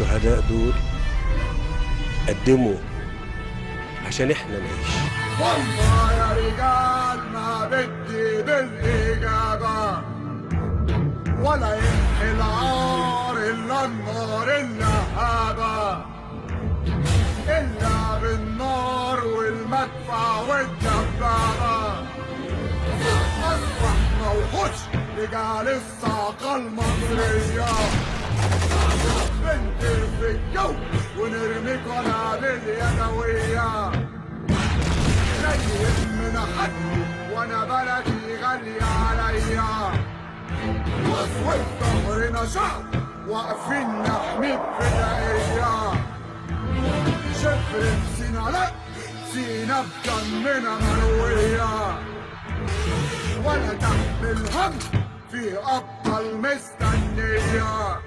الشهداء دول قدموا عشان إحنا نعيش. والله يا رجال ما بدي بالإجابة ولا يمحي العار إلا النار اللهابة إلا بالنار والمدفع والدبابة أصبح موحوش رجال الصاقة المصرية. ونرمي قنابل يدوية زي من حد وأنا بلدي غالية عليا والظهرنا شعب واقفين نحمي بفدائية شفر سينا لا سينا بدمنا مروية ولا تحمل هم في أبطال مستنية.